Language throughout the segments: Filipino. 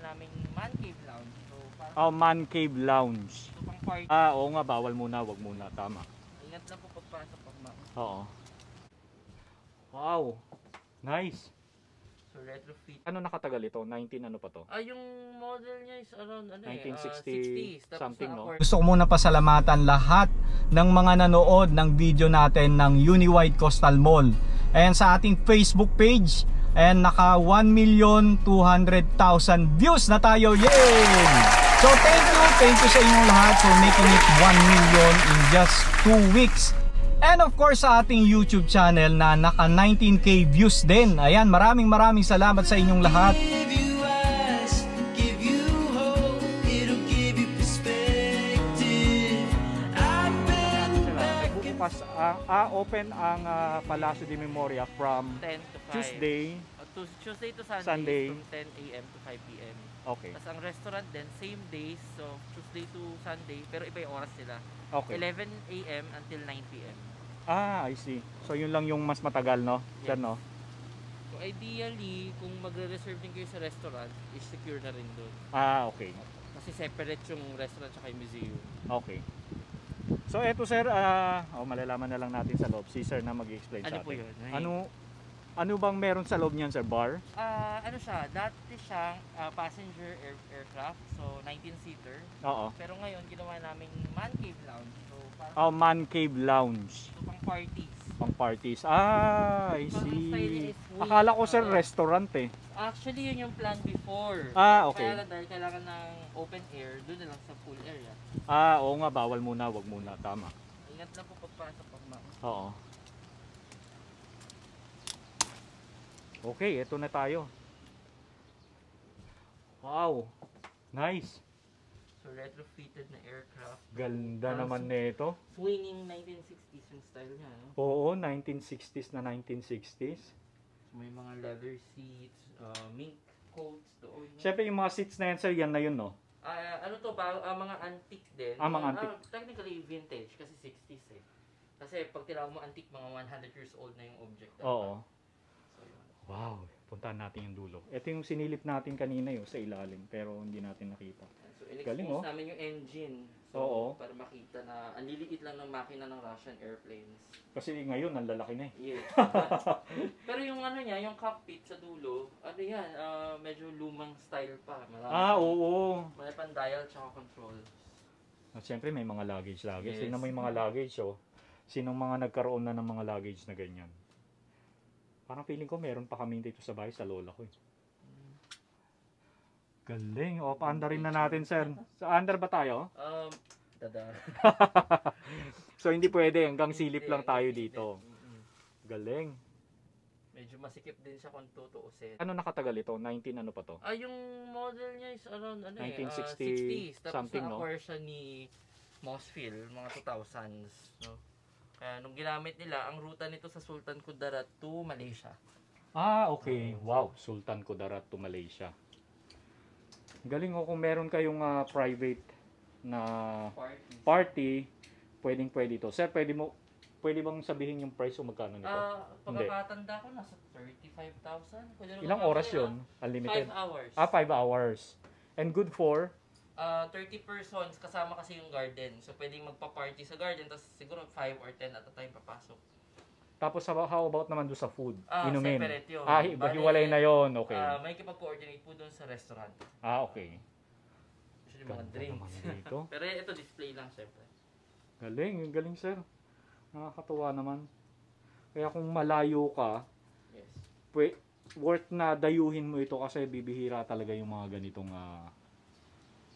naming man cave lounge. So, parang Oh, Man Cave Lounge. ito pang party. Ah, oo nga, bawal muna, wag muna, tama. Ingat lang po pagpasok pag ma. Oo. Wow. Nice. So, retrofit. Ano nakatagal ito? 19 ano pa to? Ah, yung model niya is around ano eh, 1960 ah, 60s. Tapos something, no? Gusto ko muna pasalamatan lahat ng mga nanood ng video natin ng Uniwide Coastal Mall. Ayan sa ating Facebook page. Ayan naka 1,200,000 views na tayo. Yay! So thank you, thank you sa inyong lahat for making it 1 million in just 2 weeks. And of course sa ating YouTube channel na naka 19k views din. Ayan, maraming maraming salamat sa inyong lahat. Ah, open ang ah, Palacio de Memoria from 10 to 5. Tuesday. To, Tuesday to Sunday, Sunday. from 10 a.m. to 5 p.m. Okay. Tapos ang restaurant din, same days, so Tuesday to Sunday, pero iba yung oras nila. Okay. 11 a.m. until 9 p.m. Ah, I see. So yun lang yung mas matagal, no? Yes. Sir, no? So ideally, kung magre-reserve din kayo sa restaurant, is secure na rin doon. Ah, okay. Kasi separate yung restaurant at yung museum. Okay. So eto sir, ah, oh, malalaman na lang natin sa loob. Si sir na mag-explain Ano sa po atin. yun? Ano ano bang meron sa loob niyan sir? Bar? Ah, ano siya, dati siyang ah, passenger air, aircraft, so 19-seater. Oo. Pero ngayon, ginawa naming man cave lounge. So parang Oh, Man Cave Lounge. ito pang parties. Pang parties. Ah, I see. Akala ko sir ah, restaurant eh. Actually, yun yung plan before. Ah, okay. Kaya lang dahil kailangan ng open air, doon na lang sa pool area. Ah, oo nga, bawal muna, wag muna. Tama. Ingat lang po pagpasok pag ma. Oo. Okay, eto na tayo. Wow. Nice. So, retrofitted na aircraft. Ganda Ah, naman nito. Swinging 1960s yung style niya. No? Oo, 1960s na 1960s. So, may mga leather seats, uh, mink coats doon. Siyempre yung mga seats na yan sir, yan na yun no? Ah, ano to ba? Ah, mga antique din. Ah, mga antique. technically vintage kasi 60s eh. Kasi pag tinawag mo antique, mga 100 years old na yung object. Oo. So, yun. Wow, puntahan natin yung dulo. Ito yung sinilip natin kanina yun sa ilalim, pero hindi natin nakita. So, in-expose Galing, oh. namin yung engine. So, Oo. para makita na ang liliit lang ng makina ng Russian airplanes. Kasi ngayon, ang lalaki na eh. Yes. Pero yung ano niya, yung cockpit sa dulo, ano yan, ah, medyo lumang style pa. Marami Ah, pang- oo. May pan dial tsaka control. At siyempre may mga luggage luggage. Yes. Tingnan mo yung mga luggage oh. Sinong mga nagkaroon na ng mga luggage na ganyan? Parang feeling ko meron pa kami dito sa bahay sa lola ko eh. Galing. O, paandarin na natin, sir. Sa under ba tayo? Um, dada. So, hindi pwede. Hanggang silip lang tayo dito. Galing. Medyo masikip din siya kung tutuusin. Ano nakatagal ito? 19 ano pa to? Ah, yung model niya is around ano eh, 1960 ah, 60s. Tapos something, no? na-acquire siya ni Mossfield, mga 2000s. No? Kaya nung ginamit nila, ang ruta nito sa Sultan Kudarat to Malaysia. Ah, okay. Wow. Sultan Kudarat to Malaysia. Galing oh, kung meron kayong ah, private na Party. party, pwedeng pwede to. Sir, pwede mo pwede bang sabihin yung price o magkano nito? Ah, Hindi. pagkakatanda ko, nasa 35,000. Pwede naman Ilang oras ah. Unlimited? Five hours. Ah, 5 hours. And good for? Ah, 30 persons, kasama kasi yung garden. So, pwedeng magpa-party sa garden, tapos siguro 5 or 10 at a time papasok. Tapos how about naman doon sa food? Ah, Inumin? separate yun. Ah, Bale, hiwalay na yon Okay. Ah, may kipag-coordinate po doon sa restaurant. ah, okay. Usually mga Ganda drinks. naman dito. Pero ito display lang syempre. Galing, galing sir. Nakakatuwa naman. Kaya kung malayo ka, Yes. pwe, worth na dayuhin mo ito kasi bibihira talaga yung mga ganitong ah,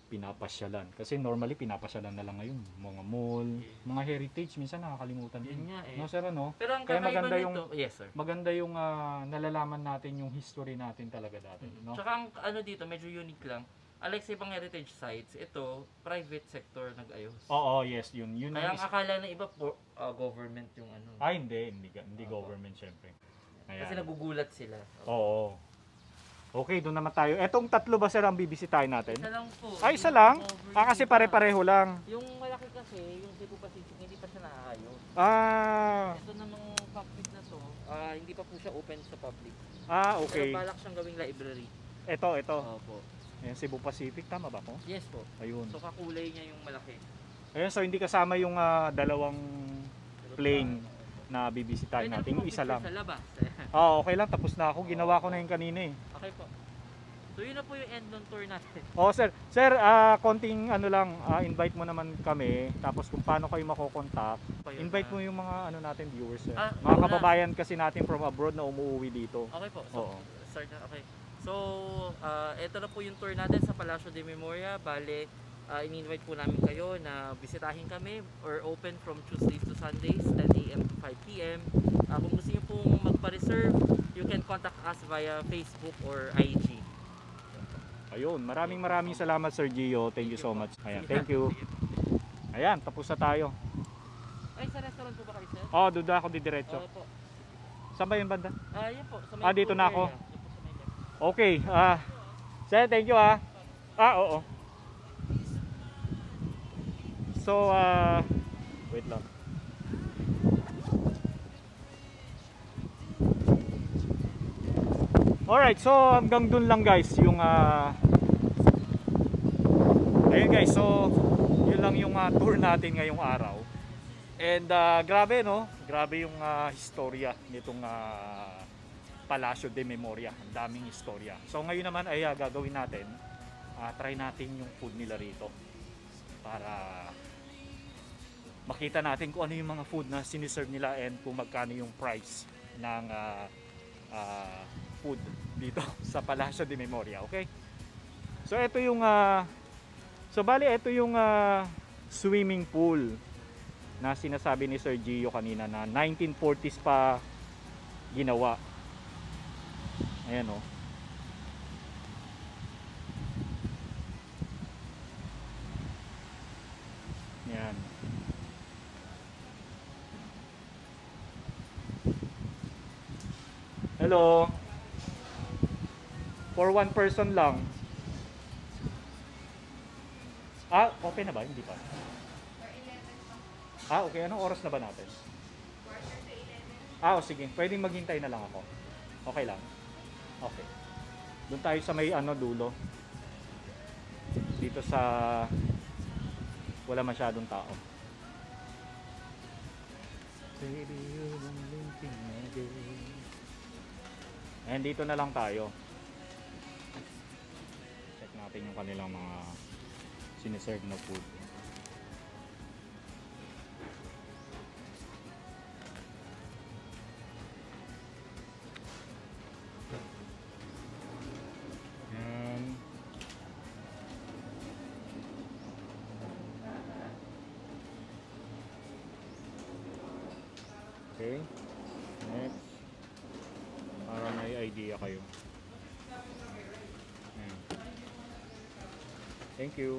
pinapasyalan. Kasi normally pinapasyalan na lang ngayon. Mga mall, mga heritage, minsan nakakalimutan Yun din. nga eh. No sir ano? Pero ang Kaya kakaiba maganda nito, yung- yes sir. Maganda yung ah, nalalaman natin yung history natin talaga dati. No? Tsaka ang ano dito, medyo unique lang. Unlike sa ibang heritage sites, ito, private sector nag-ayos. Oo, yes, yun. Yun Kaya ang akala ng iba po, ah, government yung ano. Ay, hindi. Hindi, hindi Oo. government, syempre. Kasi Ayan. nagugulat sila. Oo. Okay, doon naman tayo. Etong tatlo ba, sir, ang bibisitahin natin? Isa lang po. Ay, isa Yung lang? Ah, kasi pa. pare-pareho lang. Yung malaki kasi, yung Cebu Pacific, hindi pa siya naayos. Ah, Ito namang cockpit na to, ah, hindi pa po siya open sa public. ah, Pero okay. balak siyang gawing library. Ito, ito. Opo. Ayan, Cebu Pacific, tama ba ko? Yes po. Ayun. So kakulay niya yung malaki. Ayun, so hindi kasama yung ah, dalawang plane na bibisitahin Pwede natin. Yung isa lang. Sa labas. Ah, okay lang. Tapos na ako. Ginawa ko na yung kanina eh. okay po. So yun na po yung end ng tour natin. Oh, sir. Sir, ah, konting ano lang, ah, invite mo naman kami. Tapos kung paano kayo makokontak, Pa yun, invite mo yung mga ano natin viewers. Sir. Ah, mga oo na. kababayan kasi natin from abroad na umuwi dito. Okay po. So, Oo. na. Okay. So, ah, ito na po yung tour natin sa Palacio de Memoria. Bale, ah, in-invite po namin kayo na bisitahin kami or open from Tuesdays to Sundays, 10 a.m. to 5 p.m. Ah, kung gusto niyo pong magpa-reserve, you can contact us via Facebook or IG. Ayun, maraming maraming salamat Sir Gio. Thank you so much. Ayan, thank you. Ayan, tapos na tayo. Ay, sa restaurant po ba kayo, sir? Oh, duda ako didiretso. Oo po. Saan ba yung banda? Ah, yan po. Sa Ah, dito na ako. po. Okay, ah, sir, thank you ah. Ah, oo. So, ah, wait lang. Alright, so hanggang dun lang guys yung ah Ayun guys, so yun lang yung ah, tour natin ngayong araw. And ah, grabe no, grabe yung ah, historya nitong ah, Palacio de Memoria. Ang daming istorya. So ngayon naman ay ah, gagawin natin, ah, try natin yung food nila rito para makita natin kung ano yung mga food na siniserve nila and kung magkano yung price ng ah, ah, food dito sa Palacio de Memoria, okay? So ito yung ah, So bali ito yung ah, swimming pool na sinasabi ni Sir Gio kanina na 1940s pa ginawa. Ayan oh. Yan. Hello. For one person lang. Ah, open na ba? Hindi pa. Ah, okay. Anong oras na ba natin? Ah, o sige. Pwedeng maghintay na lang ako. Okay lang. Okay. Doon tayo sa may ano dulo. Dito sa wala masyadong tao. Baby, you won't leave me again. And dito na lang tayo. Check natin yung kanilang mga siniserve na food. Okay. May idea kayo. Yan. Thank you.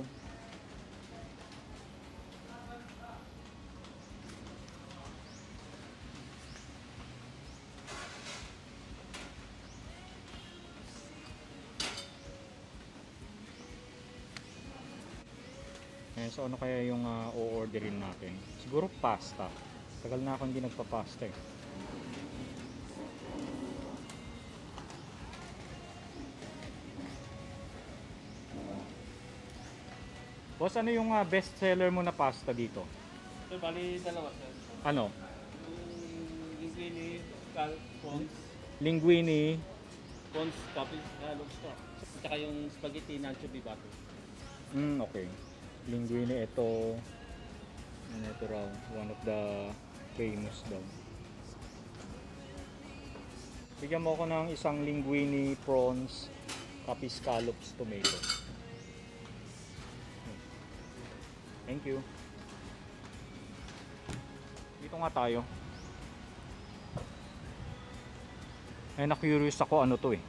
Ayan, so ano kaya yung uh, o-orderin natin? Siguro pasta. Tagal na ako hindi nagpa-pasta eh. Boss, ano yung uh, best seller mo na pasta dito? Sir, bali dalawa sir. Ano? Yung linguine, cal- prawns, Linguine. prawns, coffee, uh, lobster. At saka yung spaghetti nacho bibato. Mm, okay. Linguine, ito. Ano ito raw? One of the famous daw. Bigyan mo ako ng isang linguine, prawns, copy scallops, tomato. Thank you. Dito nga tayo. Eh, na-curious ako ano to eh.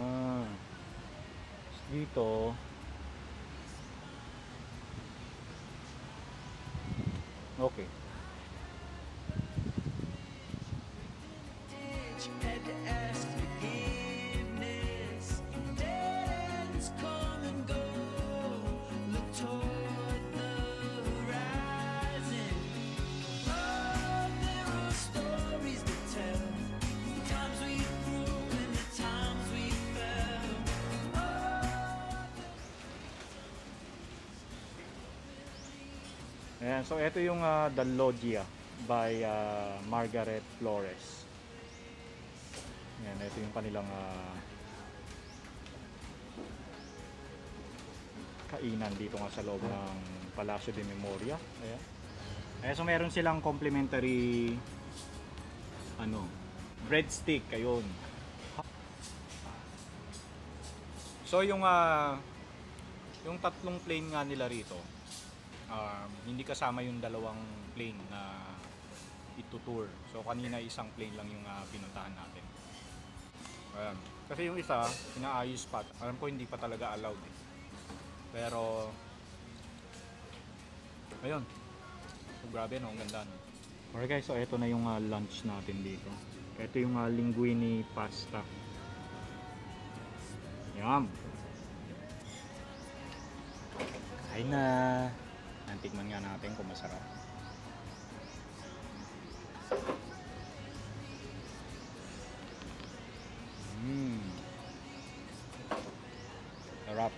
Ah. Dito. Okay. Ayan, so ito yung ah, The Loggia by ah, Margaret Flores. Ayan, ito yung kanilang ah, kainan dito nga sa loob ng Palacio de Memoria. Ayan. Ayan, so meron silang complimentary ano, breadstick ayun. So yung ah, yung tatlong plane nga nila rito, um, hindi kasama yung dalawang plane na itutour. So kanina isang plane lang yung ah, pinuntahan natin. Ayan. Kasi yung isa, inaayos pa. Alam ko hindi pa talaga allowed eh. Pero ayun. So grabe no, ang ganda no. Alright guys, so ito na yung ah, lunch natin dito. Ito yung ah, linguine pasta. Yum. Kain na. Nantikman nga natin kung masarap. Mmm. Sarap.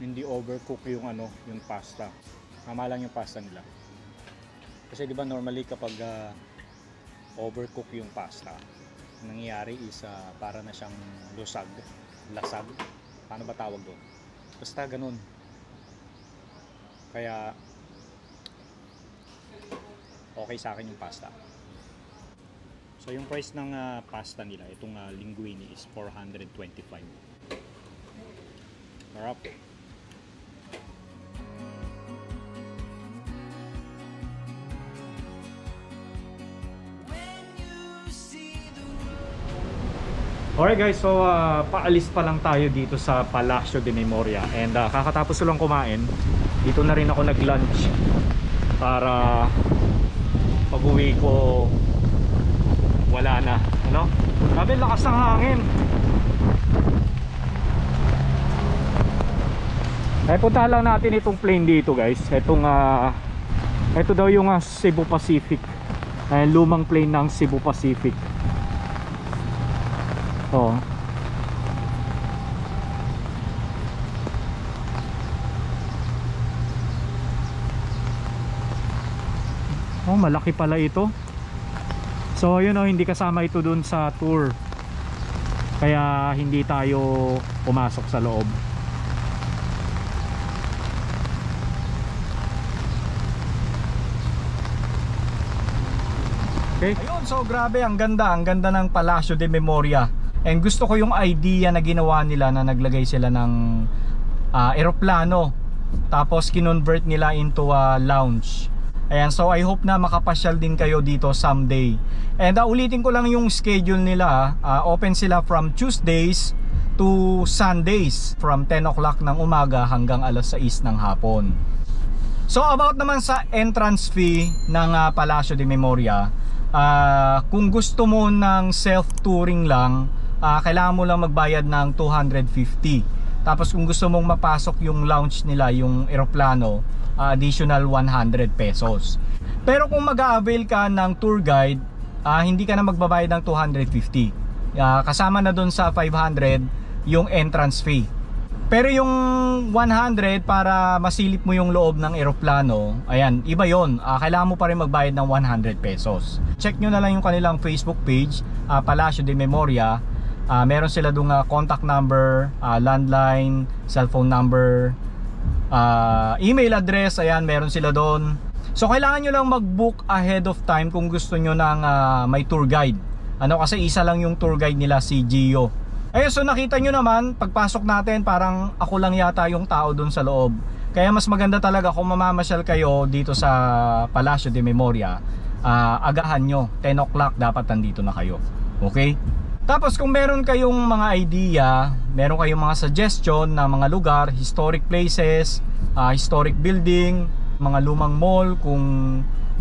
Hindi overcook yung ano, yung pasta. Tama lang yung pasta nila. Kasi 'di ba normally kapag ah, overcook yung pasta, ang nangyayari is ah, para na siyang lusag, lasag. Paano ba tawag doon? Basta ganun. Kaya okay sa akin yung pasta. So yung price ng ah, pasta nila, itong ah, linguine is 425. Sarap. Alright guys, so ah, paalis pa lang tayo dito sa Palacio de Memoria. And ah, kakatapos ko lang kumain. Dito na rin ako nag-lunch para pag uwi ko wala na ano? Grabe lakas ng hangin. Ay punta lang natin itong plane dito guys. Itong ah, ito daw yung ah, Cebu Pacific. Ay lumang plane ng Cebu Pacific Oo. Oh, malaki pala ito. So, yun oh, hindi kasama ito dun sa tour. Kaya hindi tayo pumasok sa loob. Okay. Ayun, so grabe, ang ganda, ang ganda ng Palacio de Memoria. And gusto ko yung idea na ginawa nila na naglagay sila ng ah, eroplano. Tapos kinonvert nila into a lounge. Ayan, so I hope na makapasyal din kayo dito someday. And ah, ulitin ko lang yung schedule nila. ah, open sila from Tuesdays to Sundays from 10 o'clock ng umaga hanggang alas 6 ng hapon. So about naman sa entrance fee ng ah, Palacio de Memoria, ah, kung gusto mo ng self-touring lang, ah, kailangan mo lang magbayad ng 250. Tapos kung gusto mong mapasok yung lounge nila, yung eroplano, ah, additional 100 pesos. Pero kung mag-avail ka ng tour guide, ah, hindi ka na magbabayad ng 250. Ah, kasama na doon sa 500 yung entrance fee. Pero yung 100 para masilip mo yung loob ng eroplano, ayan, iba yon. Ah, kailangan mo pa rin magbayad ng 100 pesos. Check nyo na lang yung kanilang Facebook page, ah, Palacio de Memoria. Ah, meron sila doon contact number, ah, landline, cellphone number, ah, email address, ayan, meron sila doon. So kailangan nyo lang mag-book ahead of time kung gusto nyo ng ah, may tour guide. Ano kasi isa lang yung tour guide nila si Gio. Ayun, so nakita nyo naman, pagpasok natin parang ako lang yata yung tao dun sa loob. Kaya mas maganda talaga kung mamamasyal kayo dito sa Palacio de Memoria, ah, agahan nyo, 10 o'clock dapat nandito na kayo. Okay? Tapos kung meron kayong mga idea, meron kayong mga suggestion na mga lugar, historic places, ah, historic building, mga lumang mall, kung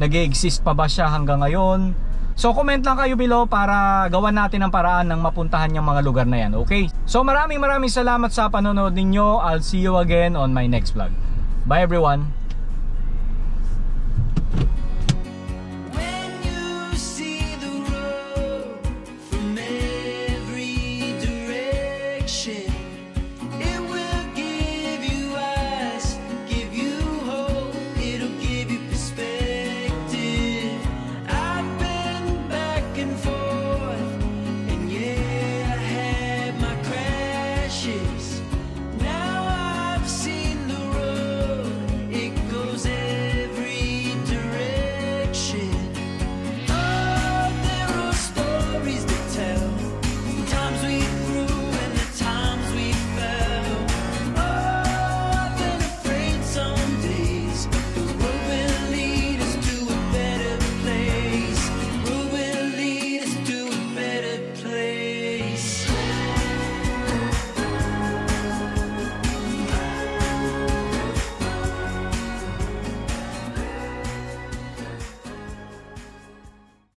nag exist pa ba siya hanggang ngayon, So comment lang kayo below para gawan natin ang paraan ng mapuntahan yung mga lugar na yan, okay? So maraming maraming salamat sa panonood ninyo. I'll see you again on my next vlog. Bye everyone!